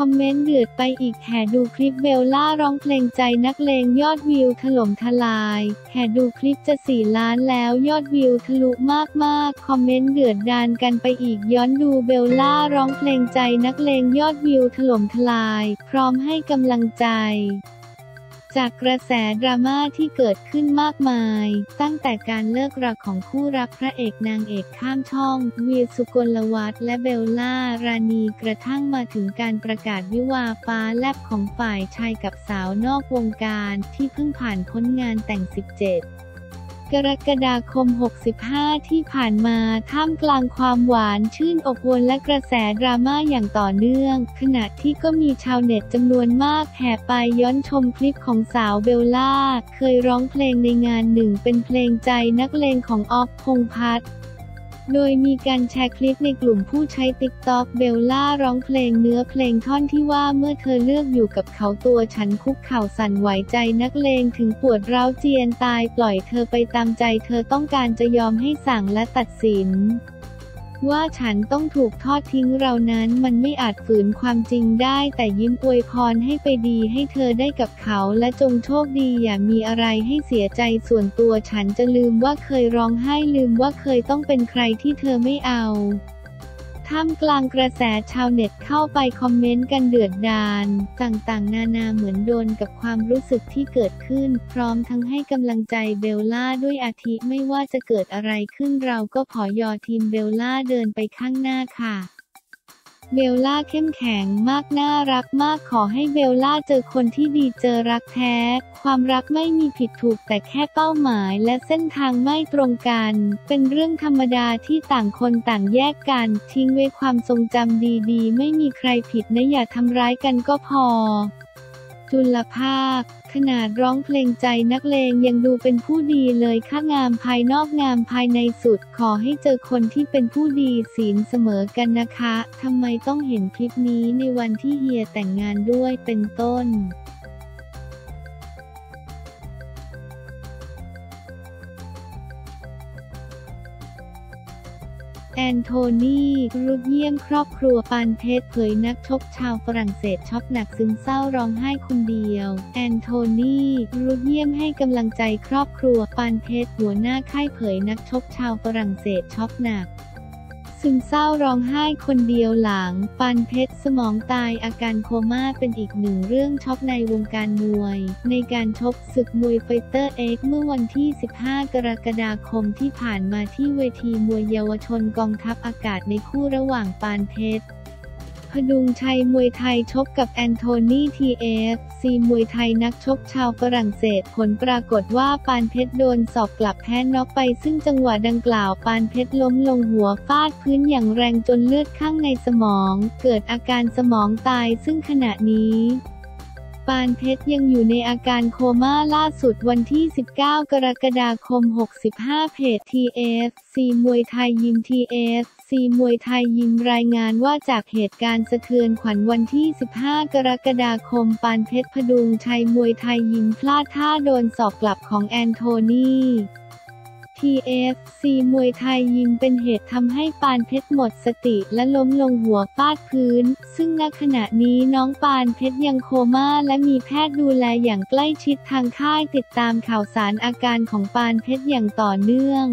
คอมเมนต์เดือดไปอีกแห่ดูคลิปเบลล่าร้องเพลงใจนักเลงยอดวิวถล่มทลายแห่ดูคลิปจะสี่ล้านแล้วยอดวิวทะลุมากๆ คอมเมนต์เดือดดานกันไปอีกย้อนดูเบลล่าร้องเพลงใจนักเลงยอดวิวถล่มทลาย พร้อมให้กำลังใจ จากกระแสดราม่าที่เกิดขึ้นมากมาย ตั้งแต่การเลิกราของคู่รักพระเอกนางเอกข้ามช่อง เวียสุกลวัฒน์และเบลล่า รานีกระทั่งมาถึงการประกาศวิวาฟ้าแลบของฝ่ายชายกับสาวนอกวงการที่เพิ่งผ่านพ้นงานแต่ง 17 กรกฎาคม 65 ที่ผ่านมาท่ามกลางความหวานชื่นอบอวลและกระแสดราม่าอย่างต่อเนื่อง ขณะที่ก็มีชาวเน็ตจำนวนมากแห่ไปย้อนชมคลิปของสาวเบลล่า เคยร้องเพลงในงานหนึ่งเป็นเพลงใจนักเลงของออฟพงษ์พัฒน์ โดยมีการแชร์คลิปในกลุ่มผู้ใช้ TikTok เบลล่าร้องเพลงเนื้อเพลงท่อนที่ว่าเมื่อเธอเลือกอยู่กับเขาตัวฉันคุกเข่าสั่นไหวใจนักเลงถึงปวดร้าวเจียนตายปล่อยเธอไปตามใจเธอต้องการจะยอมให้สั่งและตัดสิน ว่าฉันต้องถูกทอดทิ้งเรานั้นมันไม่อาจฝืนความจริงได้ แต่ยิ้มอวยพรให้ไปดีให้เธอได้กับเขา และจงโชคดีอย่ามีอะไรให้เสียใจส่วนตัวฉันจะลืมว่าเคยร้องไห้ลืมว่าเคยต้องเป็นใครที่เธอไม่เอา ท่ามกลางกระแสชาวเน็ตเข้าไปคอมเมนต์กันเดือดดาลต่างๆ นานาเหมือนโดนกับความรู้สึกที่เกิดขึ้น พร้อมทั้งให้กำลังใจเบลล่าด้วยอาทิไม่ว่าจะเกิดอะไรขึ้นเราก็ขออยู่ทีมเบลล่าเดินไปข้างหน้าค่ะ เบลล่าเข้มแข็งมากน่ารักมากขอให้เบลล่าเจอคนที่ดีเจอรักแท้ ความรักไม่มีผิดถูกแต่แค่เป้าหมายและเส้นทางไม่ตรงกัน เป็นเรื่องธรรมดาที่ต่างคนต่างแยกกัน ทิ้งไว้ความทรงจำดีๆ ไม่มีใครผิดนะอย่าทำร้ายกันก็พอ จุลภาค ขนาดร้องเพลงใจนักเลงยังดูเป็นผู้ดีเลยข้างามภายนอกงามภายในสุดขอให้เจอคนที่เป็นผู้ดีศีลเสมอกันนะคะทำไมต้องเห็นคลิปนี้ในวันที่เฮียแต่งงานด้วยเป็นต้น แอนโทนีรุดเยี่ยมครอบครัวปานเพชรเผยนักชกชาวฝรั่งเศสช็อกหนักซึมเศร้าร้องไห้คนเดียว แอนโทนีรุดเยี่ยมให้กำลังใจครอบครัวปานเพชรหัวหน้าค่ายเผยนักชกชาวฝรั่งเศสช็อกหนัก ซึมเศร้าร้องไห้คนเดียวหลัง ปานเพชรสมองตายอาการโคม่าเป็นอีกหนึ่งเรื่องช็อกในวงการมวย ในการชกศึกมวย Fighter X เมื่อวันที่ 15 กรกฎาคมที่ผ่านมาที่เวทีมวยเยาวชนกองทัพอากาศในคู่ระหว่างปานเพชร ดุงชัยมวยไทยชกกับแอนโทนีทีเอฟซีมวยไทยนักชกชาวฝรั่งเศสผลปรากฏว่าปานเพชรโดนศอกกลับแพ้น็อกไป ซึ่งจังหวะดังกล่าวปานเพชรล้มลงหัวฟาดพื้นอย่างแรงจนเลือดคั่งในสมอง เกิดอาการสมองตายซึ่งขณะนี้ปานเพชรยังอยู่ในอาการโคม่าล่าสุดวันที่ 19 กรกฎาคม 65 เพจ TF ซีมวยไทยยิม TF ซีมวยไทยยิมรายงานว่าจากเหตุการณ์สะเทือนขวัญวันที่ 15 กรกฎาคม ปานเพชรพดุงชัยมวยไทยยิมพลาดท่าโดนสอกกลับของแอนโทนี TFC มวยไทยยิมเป็นเหตุทำให้ปานเพชรหมดสติและล้มลงหัวฟาดพื้น ซึ่งณขณะนี้น้องปานเพชรยังโคม่าและมีแพทย์ดูแลอย่างใกล้ชิดทางค่ายติดตามข่าวสารอาการของปานเพชรอย่างต่อเนื่อง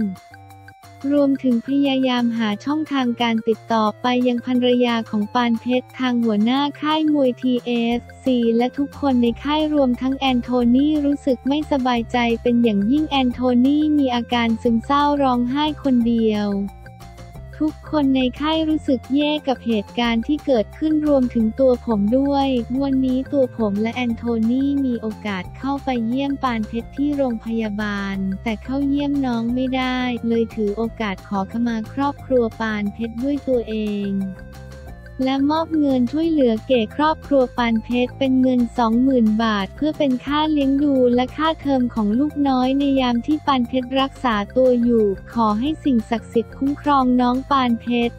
รวมถึงพยายามหาช่องทางการติดต่อไปยังภรรยาของปานเพชรทางหัวหน้าค่ายมวย TFC และทุกคนในค่ายรวมทั้งแอนโทนีรู้สึกไม่สบายใจเป็นอย่างยิ่งแอนโทนีมีอาการซึมเศร้าร้องไห้คนเดียว ทุกคนในค่ายรู้สึกแย่กับเหตุการณ์ที่เกิดขึ้นรวมถึงตัวผมด้วย วันนี้ตัวผมและแอนโทนีมีโอกาสเข้าไปเยี่ยมปานเพชรที่โรงพยาบาล แต่เข้าเยี่ยมน้องไม่ได้ เลยถือโอกาสขอขมาครอบครัวปานเพชรด้วยตัวเอง และมอบเงินช่วยเหลือเก๋ครอบครัวปานเพชรเป็นเงิน 20,000 บาท เพื่อเป็นค่าเลี้ยงดูและค่าเทอมของลูกน้อยในยามที่ปานเพชรรักษาตัวอยู่ ขอให้สิ่งศักดิ์สิทธิ์คุ้มครองน้องปานเพชร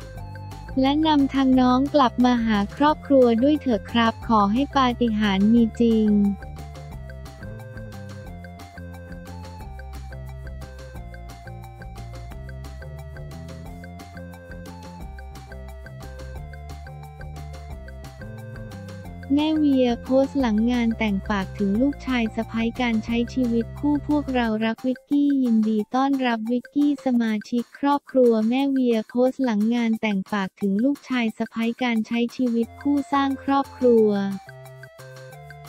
และนำทางน้องกลับมาหาครอบครัวด้วยเถอะครับ ขอให้ปาฏิหาริย์มีจริง แม่เวียโพสหลังงานแต่งปากถึงลูกชายสะพ้ยการใช้ชีวิตคู่พวกเรารักวิกกี้ยินดีต้อนรับวิกกี้สมาชิกครอบครัวแม่เวียโพสหลังงานแต่งปากถึงลูกชายสะพ้ยการใช้ชีวิตคู่สร้างครอบครัว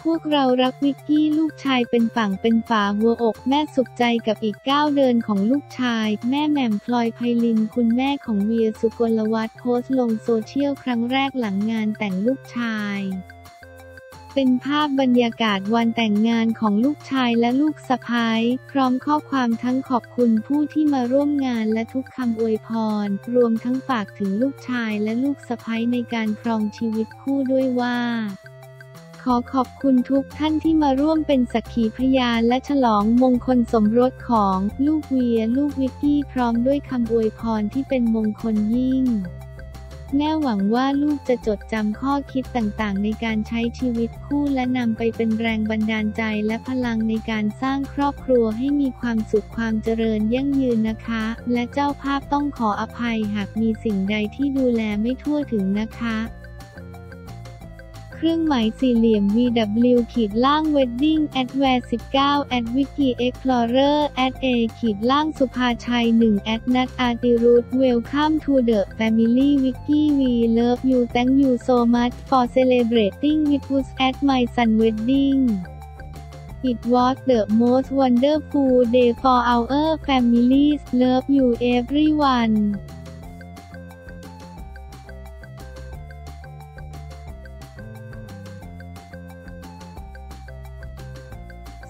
พวกเรารักวิกกี้ลูกชายเป็นฝั่งเป็นฝาหัวอกแม่สุขใจกับอีกก้าวเดินของลูกชาย แม่แหม่มพลอยไพลินคุณแม่ของเวียสุกลวัฒน์โพสต์ลงโซเชียลครั้งแรกหลังงานแต่งลูกชาย เป็นภาพบรรยากาศวันแต่งงานของลูกชายและลูกสะพ้ายพร้อมข้อความทั้งขอบคุณผู้ที่มาร่วมงานและทุกคำอวยพร รวมทั้งฝากถึงลูกชายและลูกสะพ้ายในการครองชีวิตคู่ด้วยว่าขอขอบคุณทุกท่านที่มาร่วมเป็นสักขีพยานและฉลองมงคลสมรสของลูกเวียลูกวิกกี้พร้อมด้วยคำอวยพรที่เป็นมงคลยิ่ง แม่หวังว่าลูกจะจดจำข้อคิดต่างๆ ในการใช้ชีวิตคู่และนำไปเป็นแรงบันดาลใจและพลังในการสร้างครอบครัวให้มีความสุขความเจริญยั่งยืนนะคะ และเจ้าภาพต้องขออภัยหากมีสิ่งใดที่ดูแลไม่ทั่วถึงนะคะ เครื่องหมายสี่เหลี่ยม VW ขีดล่าง Wedding at w a r 19 at Wiki Explorer at A ขีดล่างสุภาชัย 1 at Nat Artirut Welcome to the family Wiki We love you thank you so much for celebrating with us at my son wedding It was the most wonderful day for our families love you everyone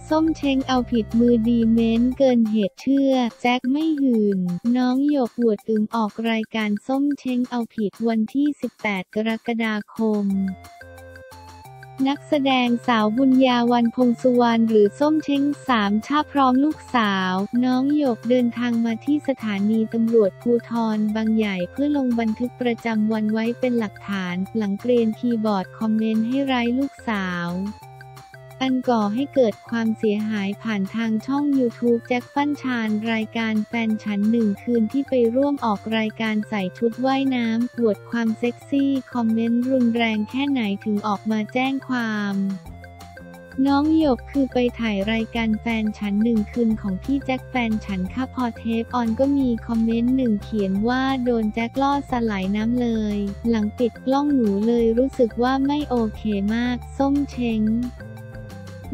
ส้มเช้งเอาผิดมือดีเม้นเกินเหตุเชื่อ แจ็คไม่หื่น น้องหยกหวดอึงออกรายการส้มเช้งเอาผิดวันที่ 18 กรกฎาคมนักแสดงสาวบุญญาวันพงสุวรรณหรือส้มเช้งสามชาพร้อมลูกสาว น้องหยกเดินทางมาที่สถานีตำรวจภูทรบางใหญ่เพื่อลงบันทึกประจำวันไว้เป็นหลักฐาน หลังเกรียนคีย์บอร์ดคอมเมนต์ให้ร้ายลูกสาว อันก่อให้เกิดความเสียหายผ่านทางช่อง YouTube แจ็คฟันชานรายการแฟนฉันหนึ่งคืนที่ไปร่วมออกรายการใส่ชุดว่ายน้ำปวดความเซ็กซี่ คอมเมนต์รุนแรงแค่ไหนถึงออกมาแจ้งความน้องหยกคือไปถ่ายรายการแฟนฉันหนึ่งคืนของพี่แจ็คแฟนฉันค่ะพอเทปออนก็มีคอมเมนต์หนึ่งเขียนว่าโดนแจ็คล่อสลายน้ำเลย หลังปิดกล้องหนูเลยรู้สึกว่าไม่โอเคมาก ส้มเชง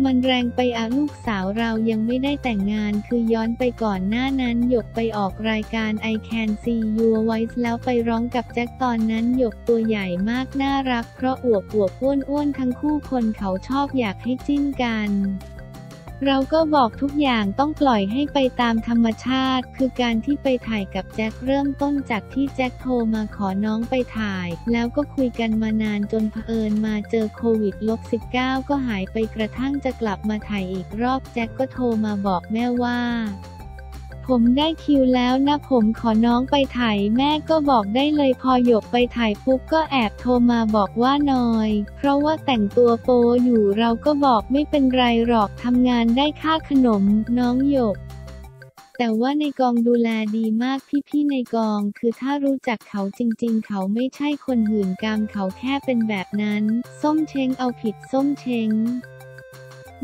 มันแรงไปอาลูกสาวเรายังไม่ได้แต่งงานคือย้อนไปก่อนหน้านั้นหยกไปออกรายการ I Can See Your Voice แล้วไปร้องกับแจ็คตอนนั้นหยกตัวใหญ่มากน่ารักเพราะอวบอวบอ้วนอ้วนทั้งคู่คนเขาชอบอยากให้จิ้นกัน เราก็บอกทุกอย่างต้องปล่อยให้ไปตามธรรมชาติ คือการที่ไปถ่ายกับแจ็คเริ่มต้นจากที่แจ็คโทรมาขอน้องไปถ่าย แล้วก็คุยกันมานานจนเผอิญมาเจอโควิดลบ19ก็หายไปกระทั่งจะกลับมาถ่ายอีกรอบแจ็คก็โทรมาบอกแม่ว่า ผมได้คิวแล้วนะผมขอน้องไปถ่ายแม่ก็บอกได้เลยพอหยกไปถ่ายปุ๊บก็แอบโทรมาบอกว่านอย เพราะว่าแต่งตัวโปอยู่เราก็บอกไม่เป็นไรหรอกทำงานได้ค่าขนมน้องหยกแต่ว่าในกองดูแลดีมากพี่ๆในกอง คือถ้ารู้จักเขาจริง ๆ เขาไม่ใช่คนหื่นกามเขาแค่เป็นแบบนั้น ส้มเช้งเอาผิดส้มเช้ง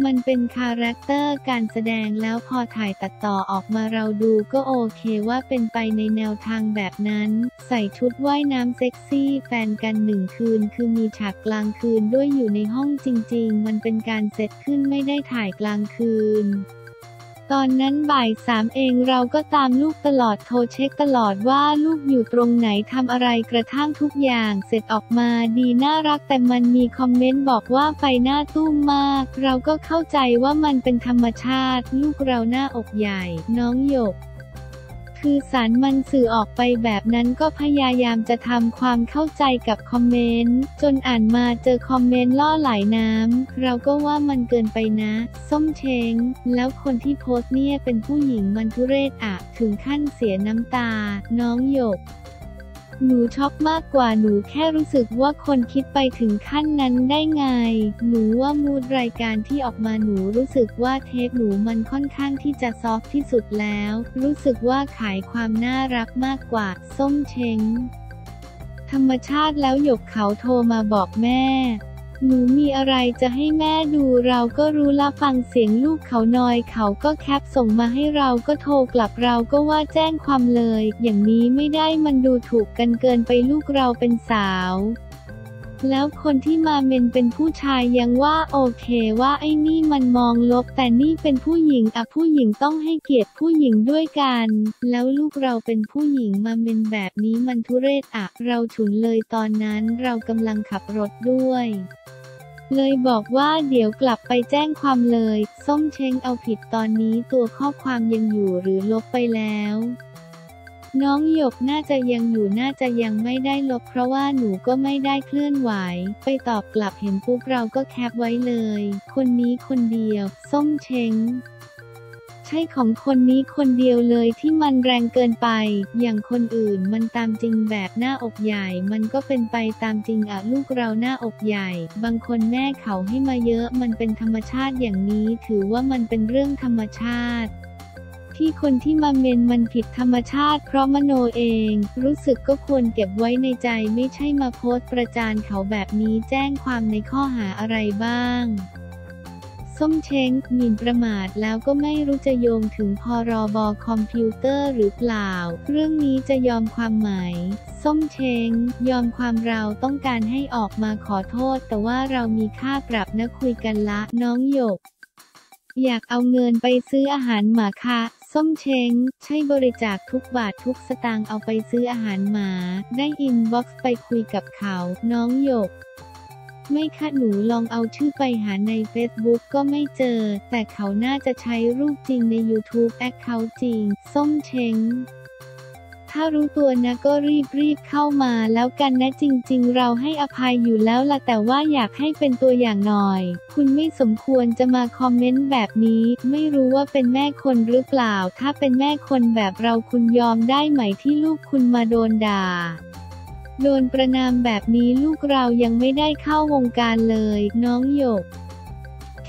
มันเป็นคาแรคเตอร์การแสดงแล้วพอถ่ายตัดต่อออกมาเราดูก็โอเคว่าเป็นไปในแนวทางแบบนั้น ใส่ชุดว่ายน้ำเซ็กซี่แฟนกันหนึ่งคืน คือมีฉากกลางคืนด้วยอยู่ในห้องจริง ๆ มันเป็นการเซตขึ้นไม่ได้ถ่ายกลางคืน ตอนนั้นบ่ายสามเองเราก็ตามลูกตลอดโทรเช็คตลอดว่าลูกอยู่ตรงไหนทำอะไรกระทั่งทุกอย่างเสร็จออกมาดีน่ารักแต่มันมีคอมเมนต์บอกว่าไฟหน้าตุ้มมาก เราก็เข้าใจว่ามันเป็นธรรมชาติ ลูกเราหน้าอกใหญ่ น้องหยก คือสารมันสื่อออกไปแบบนั้นก็พยายามจะทำความเข้าใจกับคอมเมนต์ จนอ่านมาเจอคอมเมนต์ล่อไหลน้ำ เราก็ว่ามันเกินไปนะ ส้มเชง แล้วคนที่โพสต์เนี่ยเป็นผู้หญิงมันทุเรศอะ ถึงขั้นเสียน้ำตา น้องหยก หนูช็อกมากกว่าหนูแค่รู้สึกว่าคนคิดไปถึงขั้นนั้นได้ไง หนูว่ามูดรายการที่ออกมาหนูรู้สึกว่าเทปหนูมันค่อนข้างที่จะซอฟที่สุดแล้ว รู้สึกว่าขายความน่ารักมากกว่า ส้มเชงธรรมชาติแล้วหยกเขาโทรมาบอกแม่ หนูมีอะไรจะให้แม่ดูเราก็รู้ละฟังเสียงลูกเขานอยเขาก็แคปส่งมาให้เราก็โทรกลับเราก็ว่าแจ้งความเลย อย่างนี้ไม่ได้มันดูถูกกันเกินไปลูกเราเป็นสาว แล้วคนที่มาเมนเป็นผู้ชายยังว่าโอเคว่าไอ้นี่มันมองลบ แต่นี่เป็นผู้หญิงอะผู้หญิงต้องให้เกียรติผู้หญิงด้วยกัน แล้วลูกเราเป็นผู้หญิงมาเมนแบบนี้มันทุเรศอะ เราฉุนเลยตอนนั้นเรากำลังขับรถด้วยเลยบอกว่าเดี๋ยวกลับไปแจ้งความเลย ส้มเชงเอาผิดตอนนี้ตัวข้อความยังอยู่หรือลบไปแล้ว น้องหยกน่าจะยังอยู่น่าจะยังไม่ได้ลบ เพราะว่าหนูก็ไม่ได้เคลื่อนไหว ไปตอบกลับเห็นปุ๊บเราก็แคปไว้เลย คนนี้คนเดียว ส้มเชงใช่ของคนนี้คนเดียวเลยที่มันแรงเกินไป อย่างคนอื่นมันตามจริงแบบหน้าอกใหญ่ มันก็เป็นไปตามจริงอะลูกเราหน้าอกใหญ่ บางคนแม่เขาให้มาเยอะ มันเป็นธรรมชาติอย่างนี้ ถือว่ามันเป็นเรื่องธรรมชาติ ที่คนที่มาเมนมันผิดธรรมชาติเพราะมโนเอง รู้สึกก็ควรเก็บไว้ในใจไม่ใช่มาโพสต์ประจานเขาแบบนี้แจ้งความในข้อหาอะไรบ้างส้มเช้งหมิ่นประมาทแล้วก็ไม่รู้จะโยงถึงพรบคอมพิวเตอร์หรือเปล่า เรื่องนี้จะยอมความหมาย ส้มเช้งยอมความเราต้องการให้ออกมาขอโทษ แต่ว่าเรามีค่าปรับนะคุยกันละ น้องหยก อยากเอาเงินไปซื้ออาหารหมาคะ ส้มเช้ง ใช่บริจาคทุกบาททุกสตางค์เอาไปซื้ออาหารหมา ได้ inbox ไปคุยกับเขา น้องหยก ไม่ค่ะหนูลองเอาชื่อไปหาใน Facebook ก็ไม่เจอ แต่เขาน่าจะใช้รูปจริงใน YouTube account จริง ส้มเช้ง ถ้ารู้ตัวนะก็รีบรีบเข้ามาแล้วกันนะจริง ๆ เราให้อภัยอยู่แล้วละแต่ว่าอยากให้เป็นตัวอย่างหน่อย คุณไม่สมควรจะมาคอมเมนต์แบบนี้ ไม่รู้ว่าเป็นแม่คนหรือเปล่า ถ้าเป็นแม่คนแบบเราคุณยอมได้ไหมที่ลูกคุณมาโดนด่าโดนประนามแบบนี้ลูกเรายังไม่ได้เข้าวงการเลย น้องหยก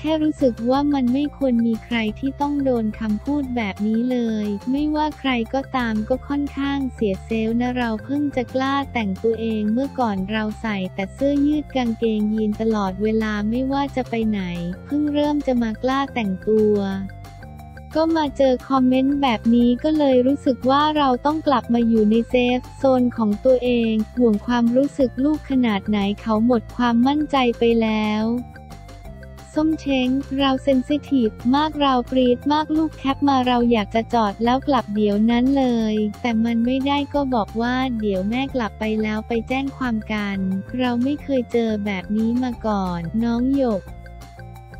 แค่รู้สึกว่ามันไม่ควรมีใครที่ต้องโดนคำพูดแบบนี้เลย ไม่ว่าใครก็ตามก็ค่อนข้างเสียเซลล์นะเราเพิ่งจะกล้าแต่งตัวเองเมื่อก่อนเราใส่แต่เสื้อยืดกางเกงยีนตลอดเวลาไม่ว่าจะไปไหน เพิ่งเริ่มจะมากล้าแต่งตัวก็มาเจอ comment แบบนี้ก็เลยรู้สึกว่าเราต้องกลับมาอยู่ใน safe zone ของตัวเอง ห่วงความรู้สึกลูกขนาดไหนเขาหมดความมั่นใจไปแล้ว ส้มเช้ง เรา sensitive มากเราปรี๊ดมากลูกแคปมาเราอยากจะจอดแล้วกลับเดี๋ยวนั้นเลย แต่มันไม่ได้ก็บอกว่าเดี๋ยวแม่กลับไปแล้วไปแจ้งความกัน เราไม่เคยเจอแบบนี้มาก่อน น้องหยก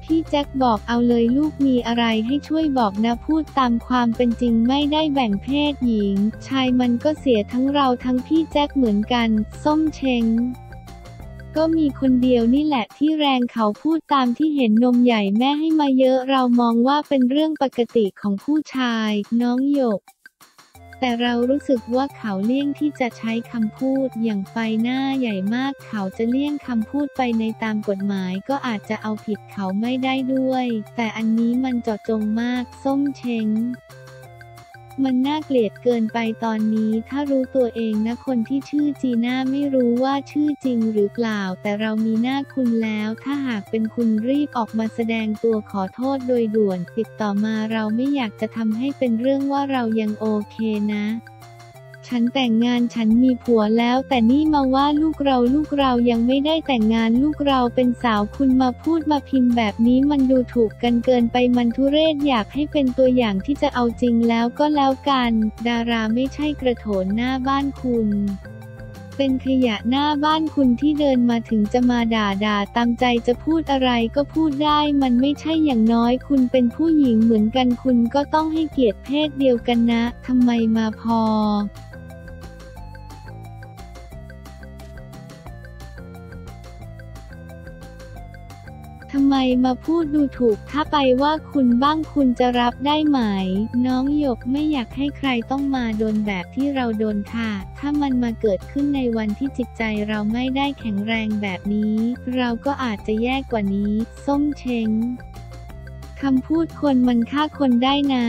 พี่แจ็คบอกเอาเลยลูกมีอะไรให้ช่วยบอกนะพูดตามความเป็นจริงไม่ได้แบ่งเพศหญิง ชายมันก็เสียทั้งเราทั้งพี่แจ็คเหมือนกัน ส้มเชง ก็มีคนเดียวนี่แหละที่แรงเขาพูดตามที่เห็นนมใหญ่แม่ให้มาเยอะเรามองว่าเป็นเรื่องปกติของผู้ชาย น้องหยก แต่เรารู้สึกว่าเขาเลี่ยงที่จะใช้คำพูดอย่างไฟหน้าใหญ่มากเขาจะเลี่ยงคำพูดไปในตามกฎหมายก็อาจจะเอาผิดเขาไม่ได้ด้วย แต่อันนี้มันเจาะจงมาก ส้มเชง มันน่าเกลียดเกินไปตอนนี้ถ้ารู้ตัวเองนะคนที่ชื่อจีน่าไม่รู้ว่าชื่อจริงหรือเปล่า แต่เรามีหน้าคุณแล้ว ถ้าหากเป็นคุณรีบออกมาแสดงตัวขอโทษโดยด่วนติดต่อมาเราไม่อยากจะทำให้เป็นเรื่องว่าเรายังโอเคนะ ฉันแต่งงานฉันมีผัวแล้ว แต่นี่มาว่าลูกเราลูกเรายังไม่ได้แต่งงานลูกเราเป็นสาวคุณมาพูดมาพิมพ์แบบนี้มันดูถูกกันเกินไปมันทุเรศอยากให้เป็นตัวอย่างที่จะเอาจริงแล้วก็แล้วกัน ดาราไม่ใช่กระโถนหน้าบ้านคุณเป็นขยะหน้าบ้านคุณที่เดินมาถึงจะมาด่าด่าตามใจจะพูดอะไรก็พูดได้ มันไม่ใช่อย่างน้อยคุณเป็นผู้หญิงเหมือนกันคุณก็ต้องให้เกียรติเพศเดียวกันนะทำไมมาพอ ทำไมมาพูดดูถูกถ้าไปว่าคุณบ้างคุณจะรับได้ไหม น้องหยกไม่อยากให้ใครต้องมาโดนแบบที่เราโดนค่ะ ถ้ามันมาเกิดขึ้นในวันที่จิตใจเราไม่ได้แข็งแรงแบบนี้ เราก็อาจจะแย่กว่านี้ ส้มเชงคำพูดคนมันฆ่าคนได้นะ